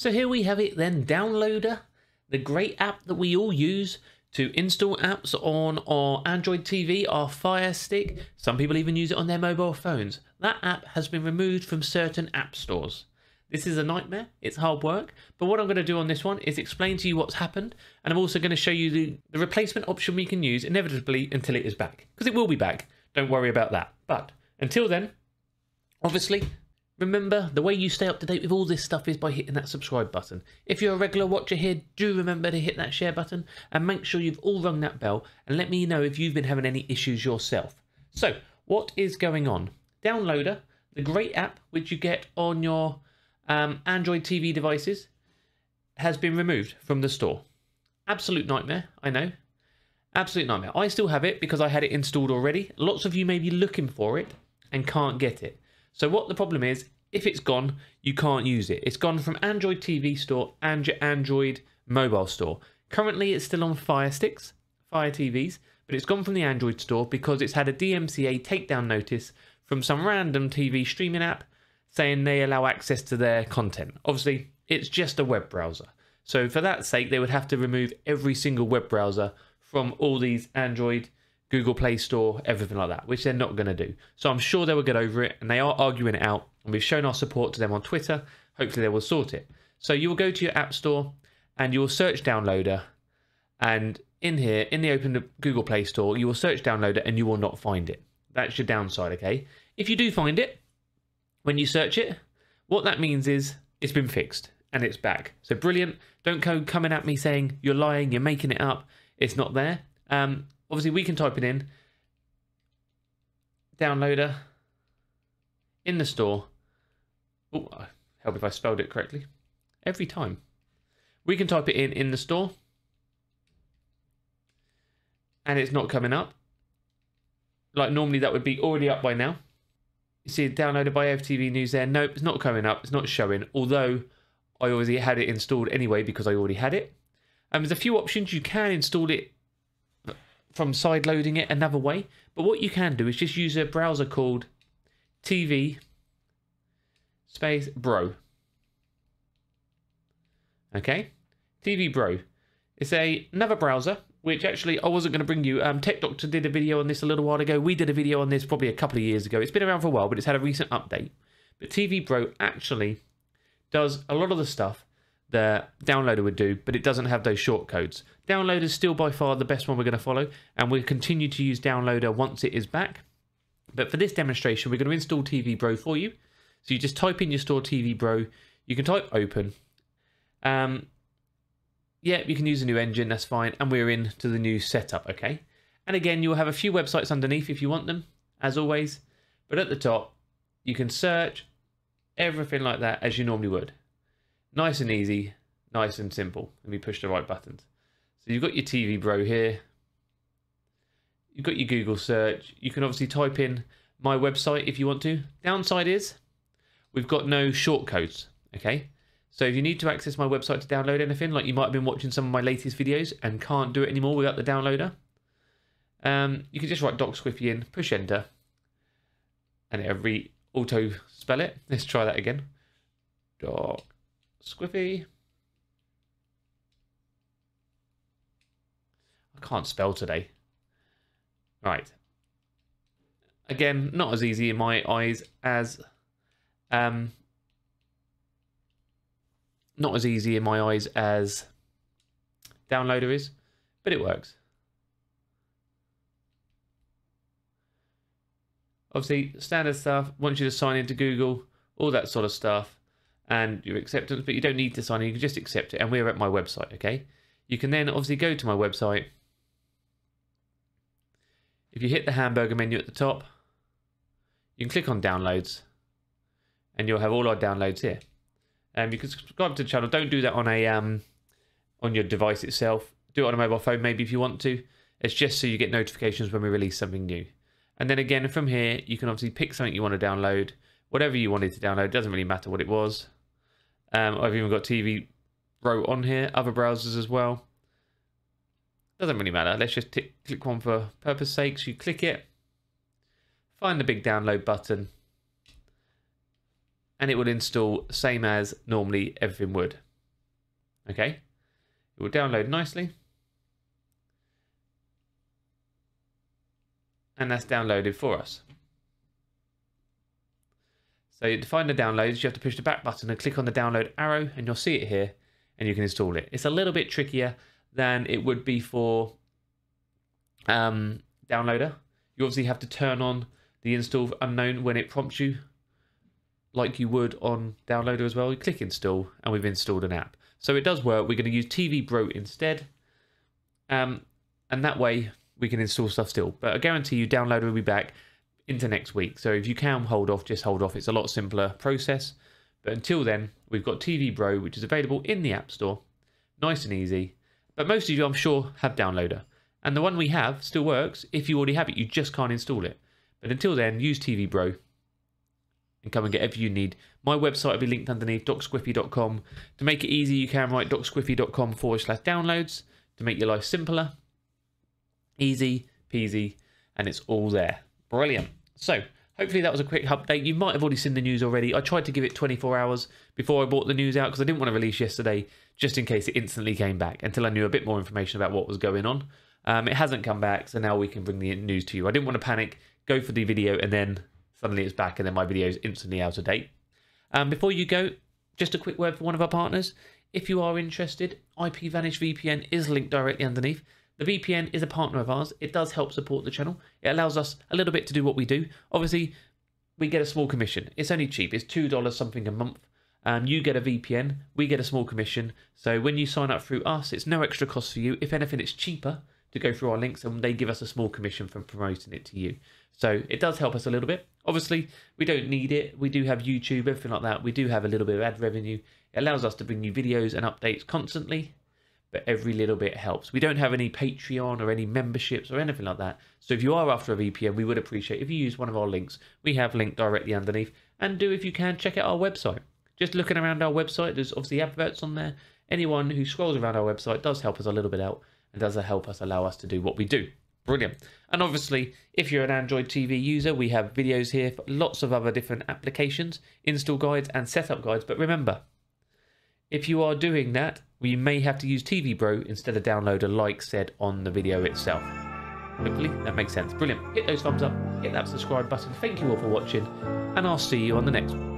So here we have it then, Downloader, the great app that we all use to install apps on our Android TV, our Fire Stick. Some people even use it on their mobile phones. That app has been removed from certain app stores. This is a nightmare, it's hard work, but what I'm going to do on this one is explain to you what's happened, and I'm also going to show you the, the replacement option we can use inevitably until it is back, because it will be back, don't worry about that. But until then, obviously, Remember, the way you stay up to date with all this stuff is by hitting that subscribe button. If you're a regular watcher here, do remember to hit that share button and make sure you've all rung that bell and let me know if you've been having any issues yourself. So, what is going on? Downloader, the great app which you get on your um, Android TV devices, has been removed from the store. Absolute nightmare, I know. Absolute nightmare. I still have it because I had it installed already. Lots of you may be looking for it and can't get it. So what the problem is, if it's gone, you can't use it. It's gone from Android TV store and your Android mobile store. Currently, it's still on Fire Sticks, Fire TVs, but it's gone from the Android store because it's had a DMCA takedown notice from some random TV streaming app saying they allow access to their content. Obviously, it's just a web browser. So for that sake, they would have to remove every single web browser from all these Android Google Play Store, everything like that, which they're not going to do. So I'm sure they will get over it, and they are arguing it out. And we've shown our support to them on Twitter. Hopefully, they will sort it. So you will go to your App Store and you will search Downloader. And in here, in the open Google Play Store, you will search Downloader and you will not find it. That's your downside, okay? If you do find it, when you search it, what that means is it's been fixed and it's back. So brilliant. Don't go coming at me saying you're lying, you're making it up. It's not there. Um, Obviously, we can type it in. Downloader. In the store. Oh, help if I spelled it correctly. Every time. We can type it in in the store. And it's not coming up. Like normally that would be already up by now. You see downloaded by FTV News there. Nope, it's not coming up. It's not showing. Although I already had it installed anyway because I already had it. And um, there's a few options. You can install it from side loading it another way. But what you can do is just use a browser called TV space Bro. Okay, TV Bro. It's a another browser which actually I wasn't going to bring you. Um, Tech Doctor did a video on this a little while ago. We did a video on this probably a couple of years ago. It's been around for a while, but it's had a recent update. But TV Bro actually does a lot of the stuff the downloader would do, but it doesn't have those shortcodes. Downloader is still by far the best one we're going to follow, and we'll continue to use downloader once it is back. But for this demonstration, we're going to install TV Bro for you. So you just type in your store TV Bro. You can type open. Um, yeah, you can use a new engine, that's fine. And we're in to the new setup, okay? And again, you'll have a few websites underneath if you want them, as always. But at the top, you can search everything like that as you normally would. Nice and easy, nice and simple. Let me push the right buttons. So you've got your TV Bro here. You've got your Google search. You can obviously type in my website if you want to. Downside is we've got no shortcodes, okay? So if you need to access my website to download anything, like you might have been watching some of my latest videos and can't do it anymore without the downloader, um, you can just write Doc Squiffy in, push enter, and it'll re auto spell it. Let's try that again. Doc Squiffy. I can't spell today. Right. Again, not as easy in my eyes as um not as easy in my eyes as downloader is, but it works. Obviously, standard stuff, wants you to sign into Google, all that sort of stuff and your acceptance, but you don't need to sign in, you can just accept it. And we're at my website, okay? You can then obviously go to my website. If you hit the hamburger menu at the top, you can click on downloads and you'll have all our downloads here. Um, you can subscribe to the channel. Don't do that on a um, on your device itself. Do it on a mobile phone maybe if you want to. It's just so you get notifications when we release something new. And then again, from here, you can obviously pick something you want to download. Whatever you wanted to download, doesn't really matter what it was. Um, I've even got TV Bro on here, other browsers as well. Doesn't really matter. Let's just click one for purpose sakes. You click it, find the big download button, and it will install same as normally everything would. Okay, it will download nicely. And that's downloaded for us. So to find the downloads, you have to push the back button and click on the download arrow and you'll see it here and you can install it. It's a little bit trickier than it would be for um, downloader. You obviously have to turn on the install unknown when it prompts you like you would on downloader as well. You click install and we've installed an app. So it does work. We're going to use TV Bro instead. Um, and that way we can install stuff still. But I guarantee you downloader will be back into next week. So if you can hold off, just hold off. It's a lot simpler process. But until then, we've got TV Bro, which is available in the App Store. Nice and easy. But most of you, I'm sure, have Downloader. And the one we have still works. If you already have it, you just can't install it. But until then, use TV Bro and come and get everything you need. My website will be linked underneath, docsquiffy.com. To make it easy, you can write docsquiffy.com forward slash downloads to make your life simpler. Easy peasy, and it's all there. Brilliant. So, hopefully that was a quick update. You might have already seen the news already. I tried to give it 24 hours before I brought the news out because I didn't want to release yesterday just in case it instantly came back until I knew a bit more information about what was going on. Um, it hasn't come back, so now we can bring the news to you. I didn't want to panic, go for the video, and then suddenly it's back, and then my video is instantly out of date. Um, before you go, just a quick word for one of our partners. If you are interested, IPVanish VPN is linked directly underneath. The VPN is a partner of ours. It does help support the channel. It allows us a little bit to do what we do. Obviously, we get a small commission. It's only cheap. It's $2 something a month. Um, you get a VPN, we get a small commission. So when you sign up through us, it's no extra cost for you. If anything, it's cheaper to go through our links and they give us a small commission from promoting it to you. So it does help us a little bit. Obviously, we don't need it. We do have YouTube, everything like that. We do have a little bit of ad revenue. It allows us to bring you videos and updates constantly but every little bit helps. We don't have any Patreon or any memberships or anything like that. So if you are after a VPN, we would appreciate if you use one of our links. We have linked directly underneath. And do, if you can, check out our website. Just looking around our website, there's obviously adverts on there. Anyone who scrolls around our website does help us a little bit out and does help us allow us to do what we do. Brilliant. And obviously, if you're an Android TV user, we have videos here for lots of other different applications, install guides and setup guides. But remember, if you are doing that, we may have to use TV Bro instead of downloader like said on the video itself. Hopefully that makes sense. Brilliant. Hit those thumbs up, hit that subscribe button. Thank you all for watching, and I'll see you on the next one.